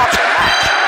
往前迈